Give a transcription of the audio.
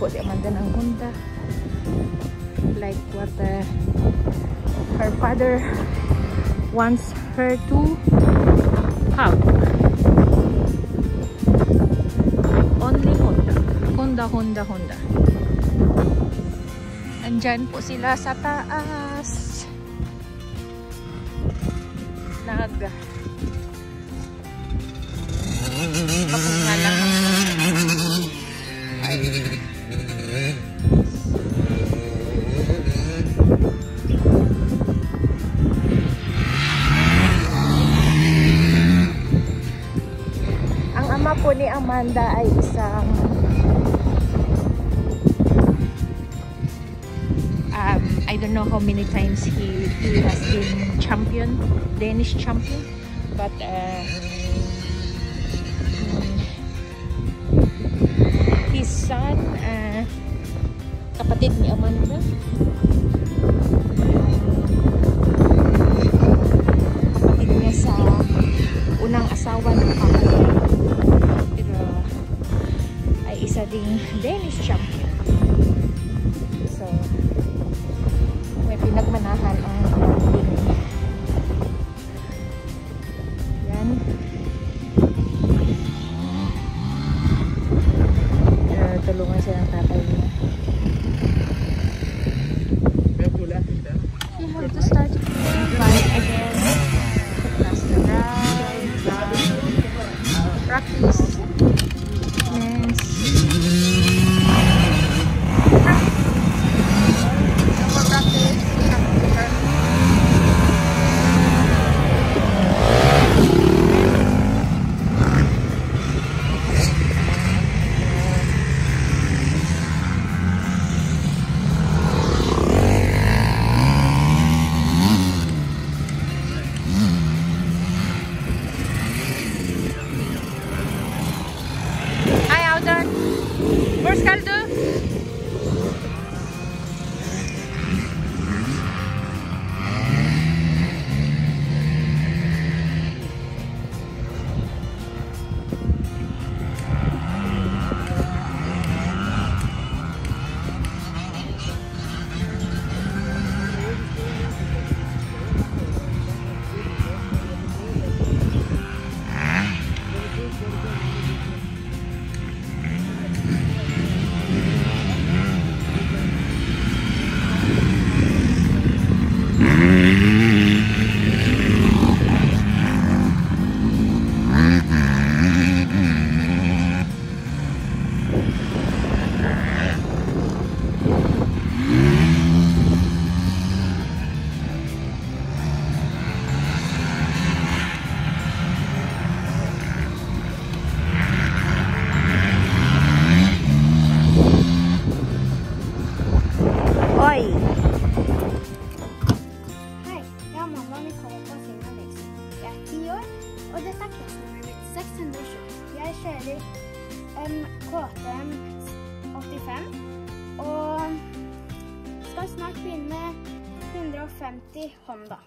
po si Amanda ng Honda. Like what uh, her father wants her to have. Only Honda. Honda, Honda, Honda. Andyan po sila sa taas. Nag... ni Amanda ay isang um, I don't know how many times he, he has been champion, Danish champion, but uh, ding Danish champion. So, may pinagmanahan ang banding. Yan. Uh, tulungan siya ng tatay niya. You have to start fight again. That's the drive. Practice. Jeg kjører en KTM 85, og skal snart begynne 150 Honda.